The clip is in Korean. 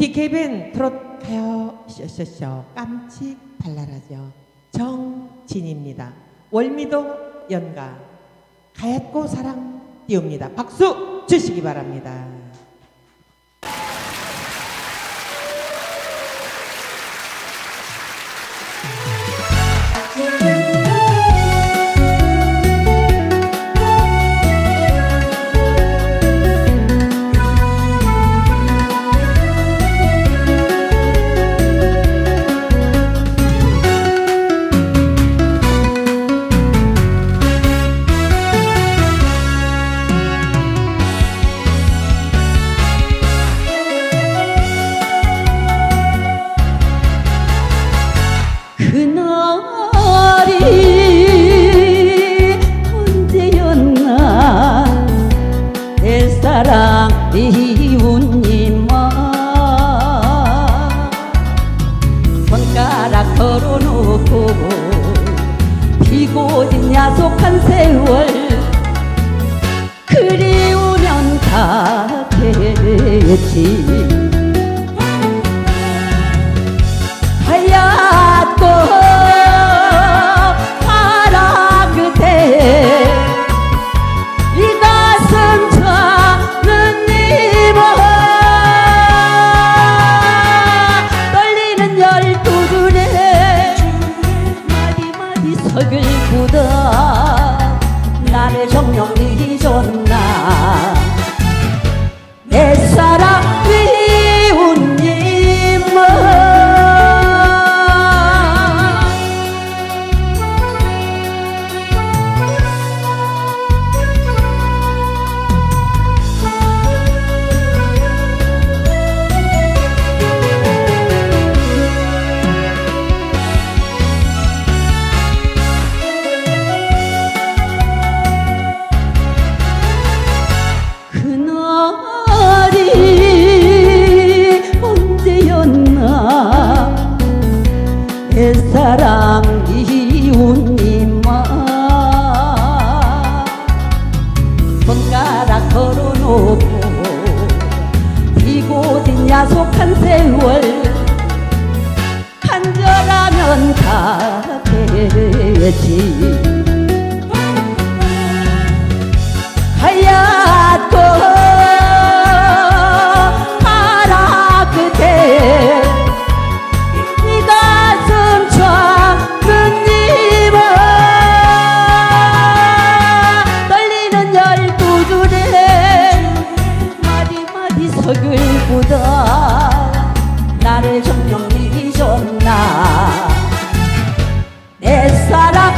DK밴 트롯 가요 쇼쇼쇼 깜찍 발랄하죠. 정진입니다. 월미도 연가 가얗고 사랑 띄웁니다. 박수 주시기 바랍니다. 그날이 언제였나? 내 사랑 이웃님아 손가락 걸어놓고 피고진 야속한 세월 그리우면 가겠지 묻어 나를 정령 잊었나? 내 사랑 내 사랑 이웃님아. 손가락 걸어놓고 이곳인 야속한 세월 간절하면 가겠지 누구든 나를 정령 잊었나? 내 사랑